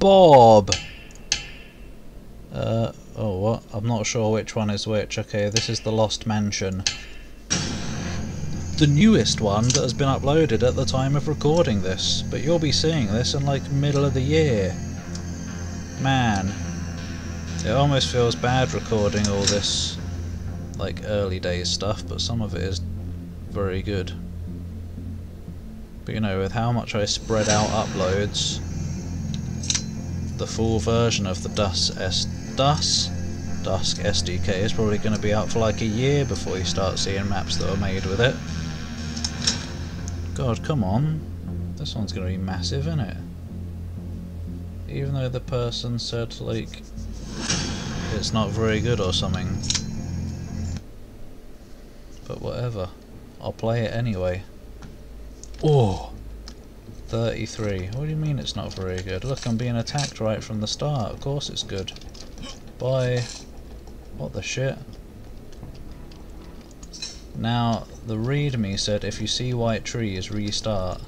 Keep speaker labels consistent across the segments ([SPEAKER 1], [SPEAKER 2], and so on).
[SPEAKER 1] Bob! Uh, oh what? I'm not sure which one is which. Okay, this is the Lost Mansion. The newest one that has been uploaded at the time of recording this. But you'll be seeing this in like middle of the year. Man. It almost feels bad recording all this like early days stuff, but some of it is very good. But you know, with how much I spread out uploads, the full version of the DUS S DUS Dusk SDK is probably going to be out for like a year before you start seeing maps that are made with it. God, come on. This one's going to be massive, isn't it? Even though the person said, like, it's not very good or something. But whatever. I'll play it anyway. Oh! 33. What do you mean it's not very good? Look, I'm being attacked right from the start. Of course it's good. Bye. What the shit? Now, the readme said if you see white trees, restart.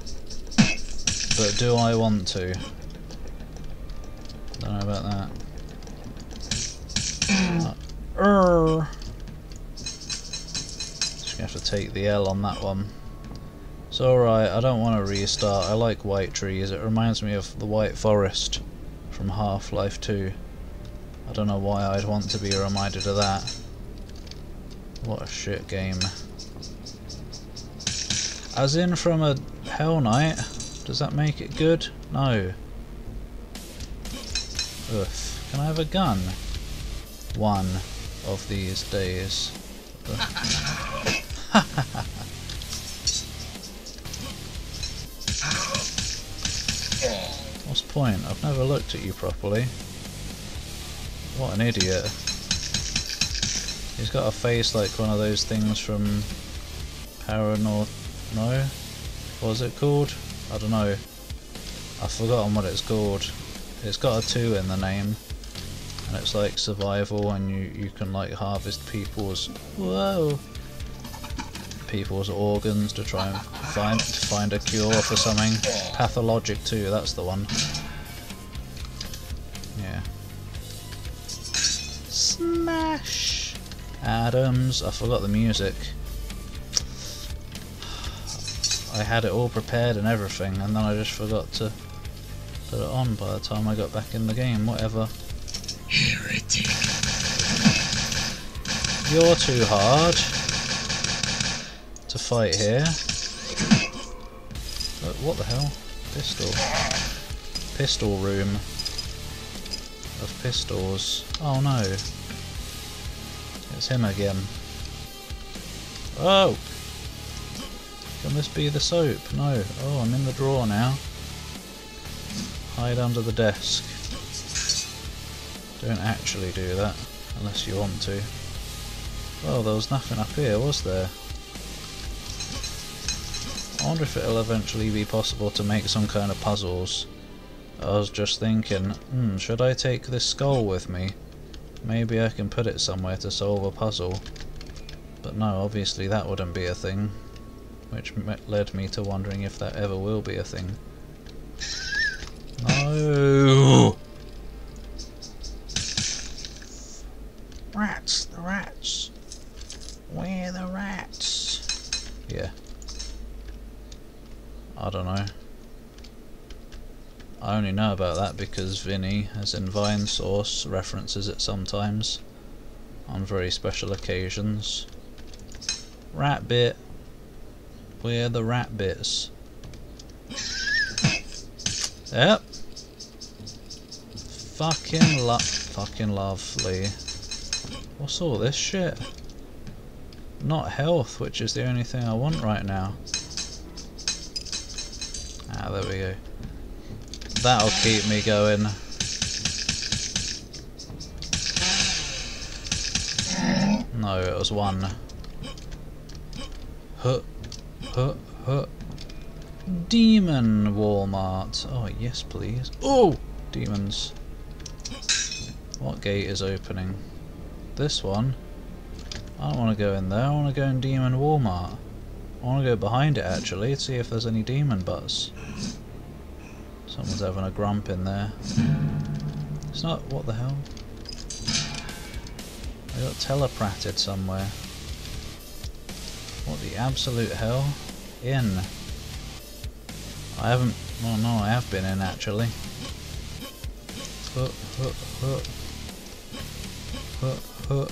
[SPEAKER 1] But do I want to? Don't know about that. Uh, Just gonna have to take the L on that one. It's alright, I don't want to restart. I like white trees. It reminds me of the White Forest from Half-Life 2. I don't know why I'd want to be reminded of that. What a shit game. As in from a Hell Knight? Does that make it good? No. Oof. Can I have a gun? One of these days. point? I've never looked at you properly. What an idiot. He's got a face like one of those things from Paranor... No? What was it called? I don't know. I've forgotten what it's called. It's got a 2 in the name. And it's like survival and you, you can like harvest people's... Whoa! People's organs to try and find, find a cure for something. Pathologic 2, that's the one. Smash! Adams, I forgot the music. I had it all prepared and everything, and then I just forgot to put it on by the time I got back in the game, whatever.
[SPEAKER 2] Heretic.
[SPEAKER 1] You're too hard to fight here. But what the hell? Pistol. Pistol room of pistols. Oh no. It's him again. Oh! Can this be the soap? No. Oh, I'm in the drawer now. Hide under the desk. Don't actually do that, unless you want to. Well, there was nothing up here, was there? I wonder if it'll eventually be possible to make some kind of puzzles. I was just thinking, hmm, should I take this skull with me? Maybe I can put it somewhere to solve a puzzle. But no, obviously that wouldn't be a thing. Which led me to wondering if that ever will be a thing. No! Rats, the rats. Where the rats? Yeah. I don't know. I only know about that because Vinny, as in Vinesauce, references it sometimes on very special occasions. Rat bit. Where the rat bits? Yep. Fucking lo- fucking lovely. What's all this shit? Not health, which is the only thing I want right now. Ah, there we go. That'll keep me going. No, it was one. Huh, huh, huh. Demon Walmart. Oh, yes, please. Oh! Demons. What gate is opening? This one? I don't want to go in there, I want to go in Demon Walmart. I want to go behind it actually, to see if there's any demon butts. Someone's having a grump in there. It's not. What the hell? I got telepratted somewhere. What the absolute hell? In. I haven't. Well, no, I have been in actually. Huh, huh, huh. Huh, huh.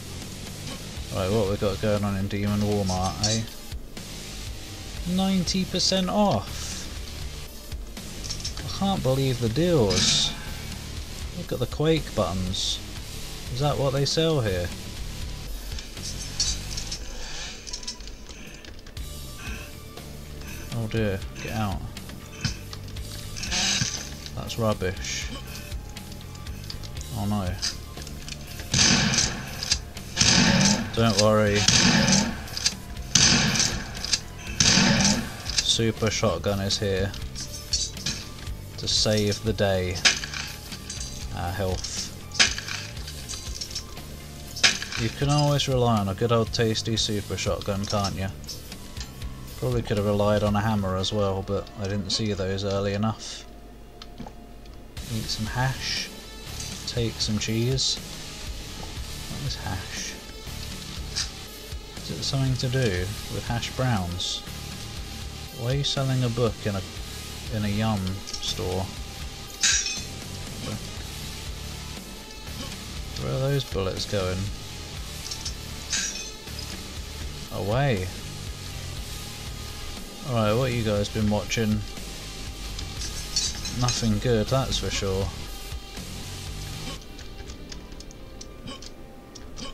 [SPEAKER 1] Right, what we got going on in Demon Walmart, eh? 90% off! Can't believe the deals. Look at the Quake buttons. Is that what they sell here? Oh dear, get out. That's rubbish. Oh no. Don't worry. Super Shotgun is here to save the day. Our health. You can always rely on a good old tasty Super Shotgun, can't you? Probably could have relied on a hammer as well, but I didn't see those early enough. Eat some hash. Take some cheese. What is hash? Is it something to do with hash browns? Why are you selling a book in a in a yum store? Where are those bullets going? Away. Alright, what you guys been watching? Nothing good, that's for sure.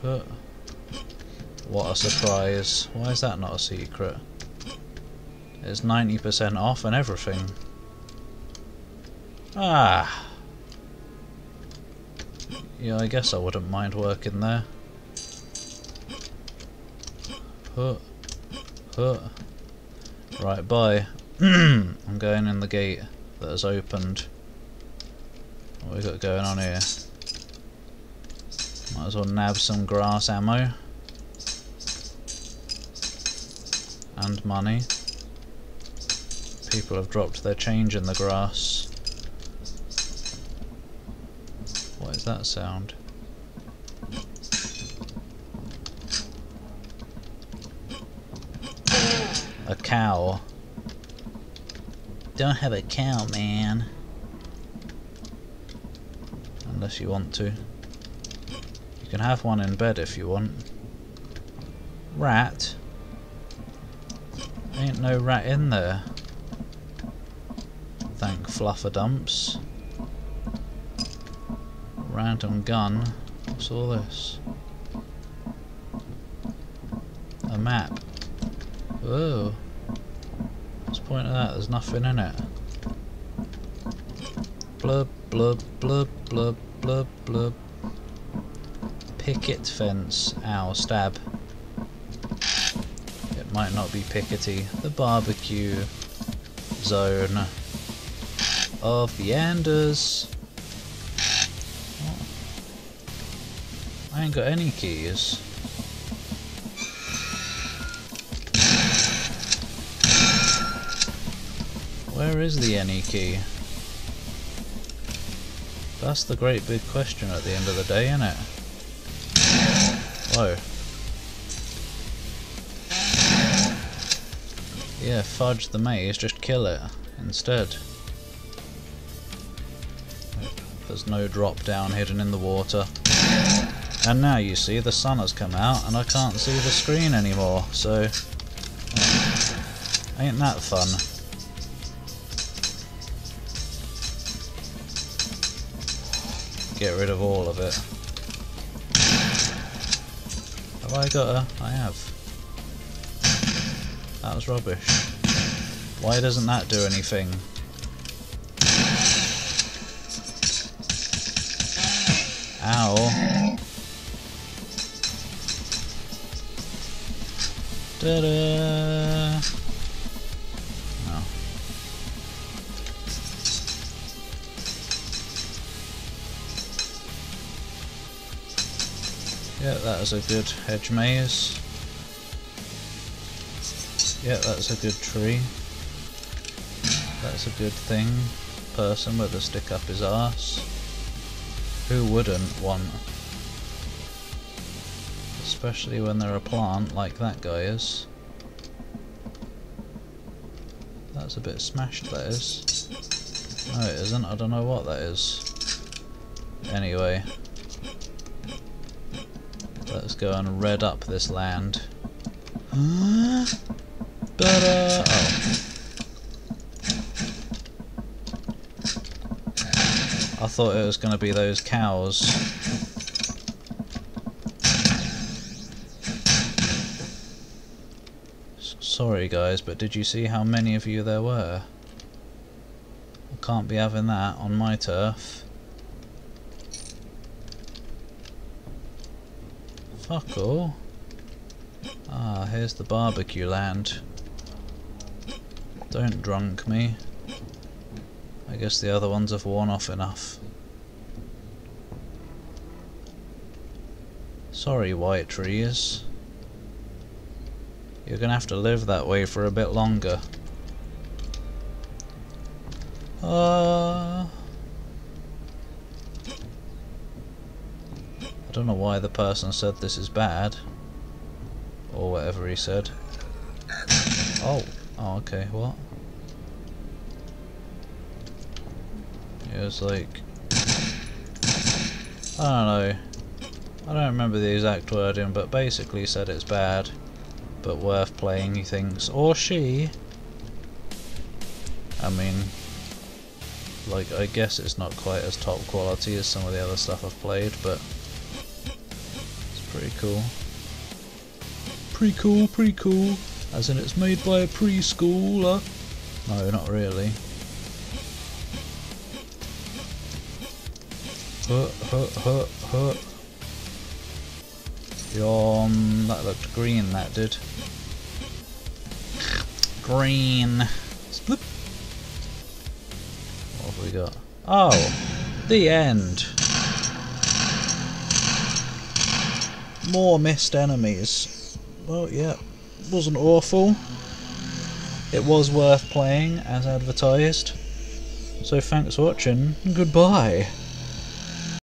[SPEAKER 1] But what a surprise. Why is that not a secret? It's 90% off and everything. Ah! Yeah, I guess I wouldn't mind working there. Right, bye. I'm going in the gate that has opened. What we got going on here? Might as well nab some grass ammo. And money. People have dropped their change in the grass. What is that sound? A cow. Don't have a cow, man. Unless you want to. You can have one in bed if you want. Rat? Ain't no rat in there. Thank Random gun. What's all this? A map. Whoa. What's the point of that? There's nothing in it. Blub, blub, blub, blub, blub, blub. Picket fence. Ow, stab. It might not be pickety. The barbecue zone of the Anders. I ain't got any keys. Where is the any key? That's the great big question at the end of the day, isn't it? Whoa. Yeah, fudge the maze, just kill it instead. There's no drop down hidden in the water. And now you see the sun has come out and I can't see the screen anymore, so... Ain't that fun? Get rid of all of it. Have I got a... I have. That was rubbish. Why doesn't that do anything? Ow. Ta-da! Yeah, that is a good hedge maze. Yeah, that's a good tree. That's a good thing. person with a stick up his ass. Who wouldn't want? Especially when they're a plant like that guy is. That's a bit smashed, that is. No, it isn't. I don't know what that is. Anyway. Let's go and red up this land. But, oh. I thought it was going to be those cows. S sorry guys, but did you see how many of you there were? I can't be having that on my turf. Fuck all. Ah, here's the barbecue land. Don't drunk me. I guess the other ones have worn off enough. Sorry, white trees. You're gonna have to live that way for a bit longer. Uh, I don't know why the person said this is bad. Or whatever he said. Oh, oh okay, what? It was like... I don't know. I don't remember the exact wording, but basically said it's bad, but worth playing, he thinks. Or she. I mean, like, I guess it's not quite as top quality as some of the other stuff I've played, but it's pretty cool. Pretty cool, pretty cool. As in it's made by a preschooler. No, not really. Huh, huh, huh, huh. Yum, that looked green, that did. Green. Split. What have we got? Oh, the end. More missed enemies. Well, yeah, wasn't awful. It was worth playing, as advertised. So thanks for watching, goodbye.